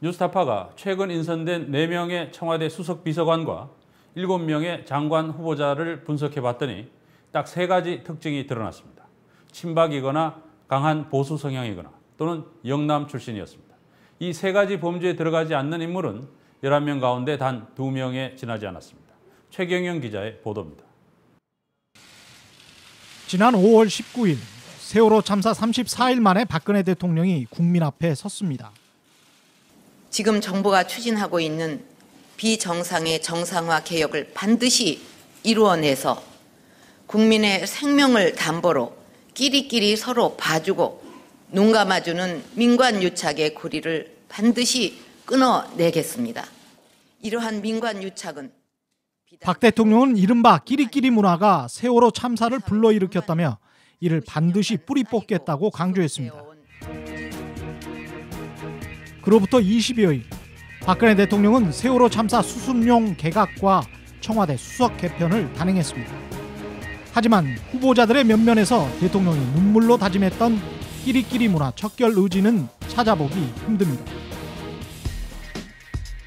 뉴스타파가 최근 인선된 4명의 청와대 수석 비서관과 7명의 장관 후보자를 분석해 봤더니 딱 세 가지 특징이 드러났습니다. 친박이거나 강한 보수 성향이거나 또는 영남 출신이었습니다. 이 세 가지 범주에 들어가지 않는 인물은 11명 가운데 단 2명에 지나지 않았습니다. 최경영 기자의 보도입니다. 지난 5월 19일 세월호 참사 34일 만에 박근혜 대통령이 국민 앞에 섰습니다. 지금 정부가 추진하고 있는 비정상의 정상화 개혁을 반드시 이루어내서 국민의 생명을 담보로 끼리끼리 서로 봐주고 눈 감아주는 민관 유착의 고리를 반드시 끊어내겠습니다. 이러한 민관 유착은 박 대통령은 이른바 끼리끼리 문화가 세월호 참사를 불러일으켰다며 이를 반드시 뿌리 뽑겠다고 강조했습니다. 그로부터 20여일 박근혜 대통령은 세월호 참사 수습용 개각과 청와대 수석 개편을 단행했습니다. 하지만 후보자들의 면면에서 대통령이 눈물로 다짐했던 끼리끼리 문화 척결 의지는 찾아보기 힘듭니다.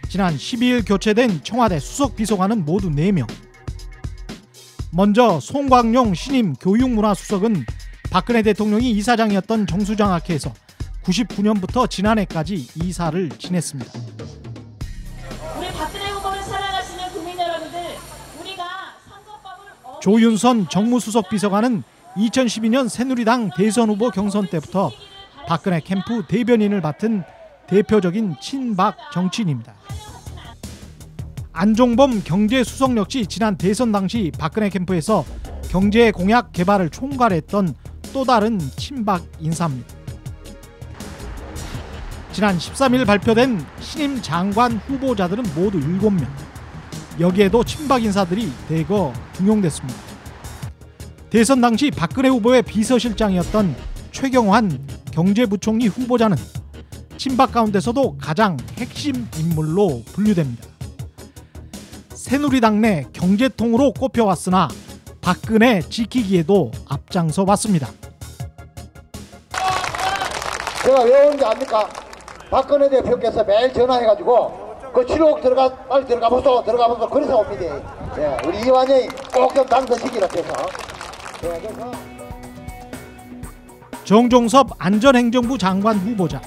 지난 12일 교체된 청와대 수석 비서관은 모두 4명. 먼저 송광용 신임 교육문화수석은 박근혜 대통령이 이사장이었던 정수장 학회에서 99년부터 지난해까지 이사를 지냈습니다. 우리 박근혜 후보를 사랑하시는 국민 여러분들, 우리가 선거법을 조윤선 정무수석 비서관은 2012년 새누리당 대선 후보 경선 때부터 박근혜 캠프 대변인을 맡은 대표적인 친박 정치인입니다. 안종범 경제수석 역시 지난 대선 당시 박근혜 캠프에서 경제 공약 개발을 총괄했던 또 다른 친박 인사입니다. 지난 13일 발표된 신임 장관 후보자들은 모두 7명. 여기에도 친박 인사들이 대거 등용됐습니다. 대선 당시 박근혜 후보의 비서실장이었던 최경환 경제부총리 후보자는 친박 가운데서도 가장 핵심 인물로 분류됩니다. 새누리당 내 경제통으로 꼽혀왔으나 박근혜 지키기에도 앞장서 왔습니다. 제가 왜 오는지 압니까? 박근혜 대표께서 매일 전화해가지고 그 7억 들어가 빨리 들어가 보소 들어가 보소 그래서 옵니다. 예, 우리 이완영이 꼭 좀 당선시키라 해서. 정종섭 안전행정부 장관 후보자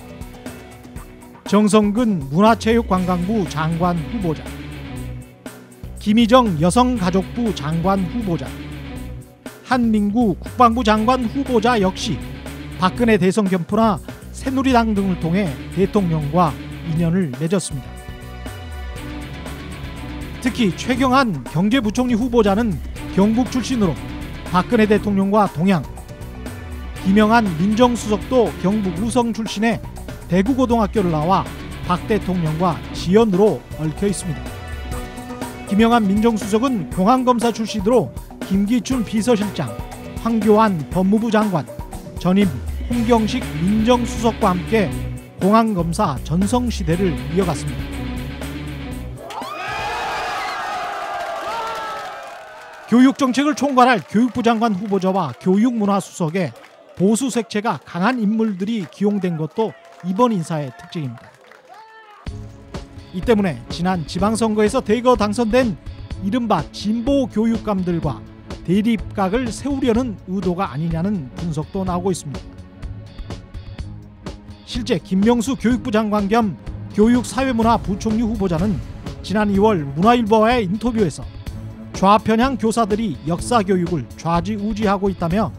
정성근 문화체육관광부 장관 후보자 김희정 여성가족부 장관 후보자 한민구 국방부 장관 후보자 역시 박근혜 대선 캠프나 새누리당 등을 통해 대통령과 인연을 맺었습니다. 특히 최경환 경제부총리 후보자는 경북 출신으로 박근혜 대통령과 동양 김영한 민정수석도 경북 우성 출신의 대구고등학교를 나와 박 대통령과 지연으로 얽혀 있습니다. 김영한 민정수석은 공안검사 출신으로 김기춘 비서실장, 황교안 법무부 장관, 전임 홍경식 민정수석과 함께 공안검사 전성시대를 이어갔습니다. 교육정책을 총괄할 교육부 장관 후보자와 교육문화수석의 보수 색채가 강한 인물들이 기용된 것도 이번 인사의 특징입니다. 이 때문에 지난 지방선거에서 대거 당선된 이른바 진보 교육감들과 대립각을 세우려는 의도가 아니냐는 분석도 나오고 있습니다. 실제 김명수 교육부 장관 겸 교육사회문화 부총리 후보자는 지난 2월 문화일보와의 인터뷰에서 좌편향 교사들이 역사 교육을 좌지우지하고 있다며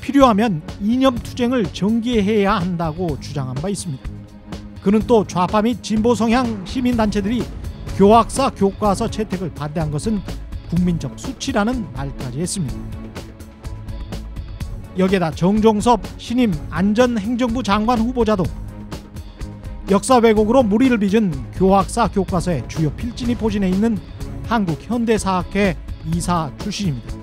필요하면 이념 투쟁을 전개해야 한다고 주장한 바 있습니다. 그는 또 좌파 및 진보 성향 시민단체들이 교학사 교과서 채택을 반대한 것은 국민적 수치라는 말까지 했습니다. 여기에다 정종섭 신임 안전행정부 장관 후보자도 역사 왜곡으로 무리를 빚은 교학사 교과서의 주요 필진이 포진해 있는 한국현대사학회 이사 출신입니다.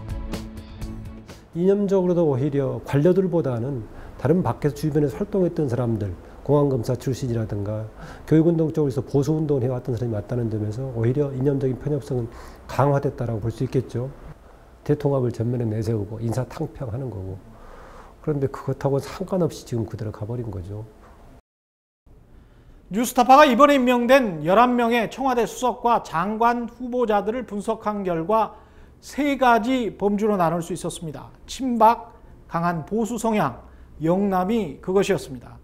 이념적으로도 오히려 관료들보다는 다른 밖에서 주변에서 활동했던 사람들 공안검사 출신이라든가 교육운동 쪽에서 보수운동을 해왔던 사람이 맞다는 점에서 오히려 이념적인 편협성은 강화됐다고 볼 수 있겠죠. 대통합을 전면에 내세우고 인사탕평하는 거고 그런데 그것하고 상관없이 지금 그대로 가버린 거죠. 뉴스타파가 이번에 임명된 11명의 청와대 수석과 장관 후보자들을 분석한 결과 세 가지 범주로 나눌 수 있었습니다. 친박, 강한 보수 성향, 영남이 그것이었습니다.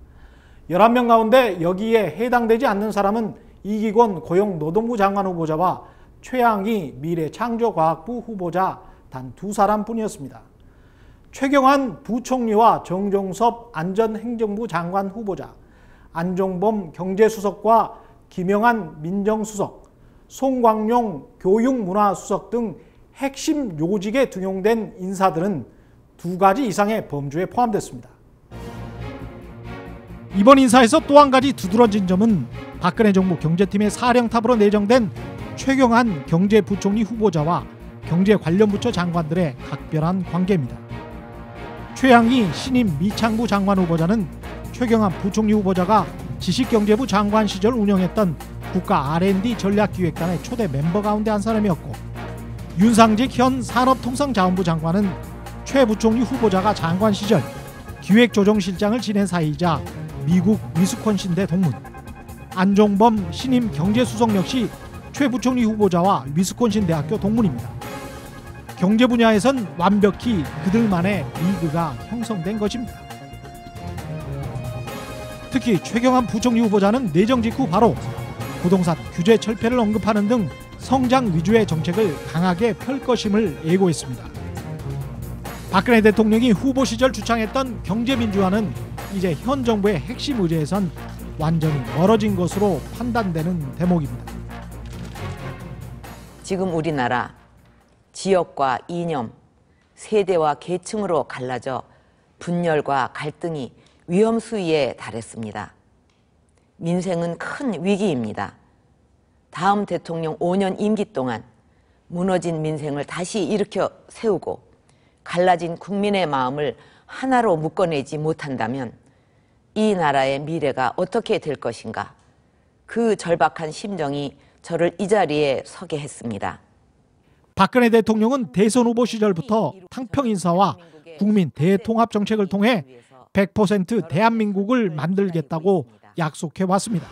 11명 가운데 여기에 해당되지 않는 사람은 이기권 고용노동부 장관 후보자와 최양희 미래창조과학부 후보자 단 두 사람뿐이었습니다. 최경환 부총리와 정종섭 안전행정부 장관 후보자, 안종범 경제수석과 김영한 민정수석, 송광용 교육문화수석 등 핵심 요직에 등용된 인사들은 두 가지 이상의 범주에 포함됐습니다. 이번 인사에서 또 한 가지 두드러진 점은 박근혜 정부 경제팀의 사령탑으로 내정된 최경환 경제부총리 후보자와 경제 관련 부처 장관들의 각별한 관계입니다. 최양희 신임 미창부 장관 후보자는 최경환 부총리 후보자가 지식경제부 장관 시절 운영했던 국가 R&D 전략기획단의 초대 멤버 가운데 한 사람이었고 윤상직 현 산업통상자원부 장관은 최 부총리 후보자가 장관 시절 기획조정실장을 지낸 사이이자 미국 위스콘신대 동문 안종범 신임 경제수석 역시 최 부총리 후보자와 위스콘신 대학교 동문입니다. 경제 분야에선 완벽히 그들만의 리그가 형성된 것입니다. 특히 최경환 부총리 후보자는 내정 직후 바로 부동산 규제 철폐를 언급하는 등 성장 위주의 정책을 강하게 펼 것임을 예고했습니다. 박근혜 대통령이 후보 시절 주창했던 경제민주화는 이제 현 정부의 핵심 의제에선 완전히 멀어진 것으로 판단되는 대목입니다. 지금 우리나라 지역과 이념, 세대와 계층으로 갈라져 분열과 갈등이 위험 수위에 달했습니다. 민생은 큰 위기입니다. 다음 대통령 5년 임기 동안 무너진 민생을 다시 일으켜 세우고 갈라진 국민의 마음을 하나로 묶어내지 못한다면 이 나라의 미래가 어떻게 될 것인가? 그 절박한 심정이 저를 이 자리에 서게 했습니다. 박근혜 대통령은 대선 후보 시절부터 탕평 인사와 국민 대통합 정책을 통해 100% 대한민국을 만들겠다고 약속해 왔습니다.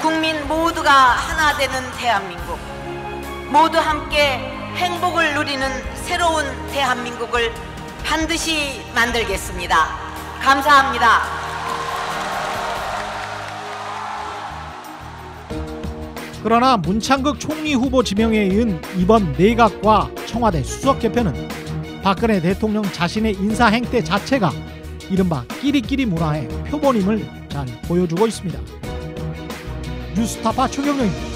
국민 모두가 하나 되는 대한민국. 모두 함께 행복을 누리는 새로운 대한민국을 반드시 만들겠습니다. 감사합니다. 그러나 문창극 총리 후보 지명에 이은 이번 내각과 청와대 수석 개편은 박근혜 대통령 자신의 인사 행태 자체가 이른바 끼리끼리 문화의 표본임을 잘 보여주고 있습니다. 뉴스타파 최경영입니다.